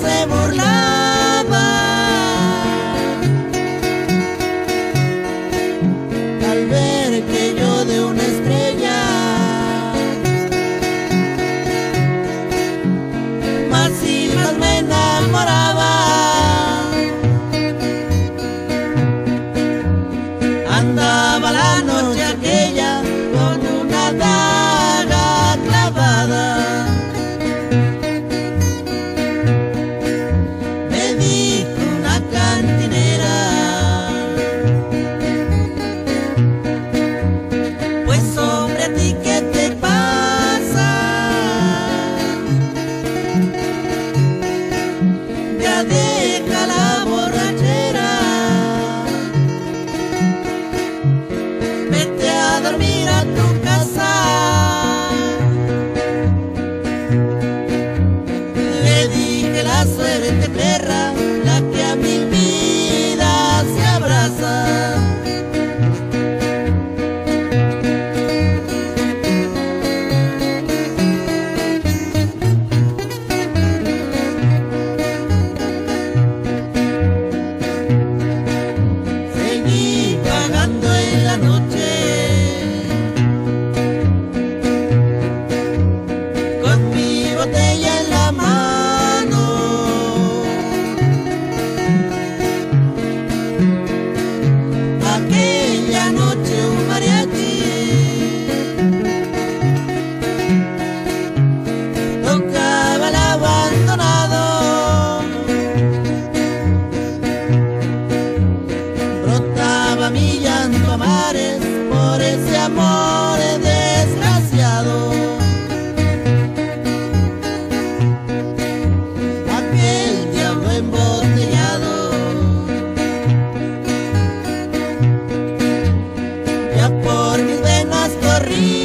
se burlaba. Dije la suerte perra, la que a mi vida se abraza. Seguí pagando en la noche con mi botella brotaba mi llanto por ese amor desgraciado. Aquel diablo embotellado, ya por mis venas corría.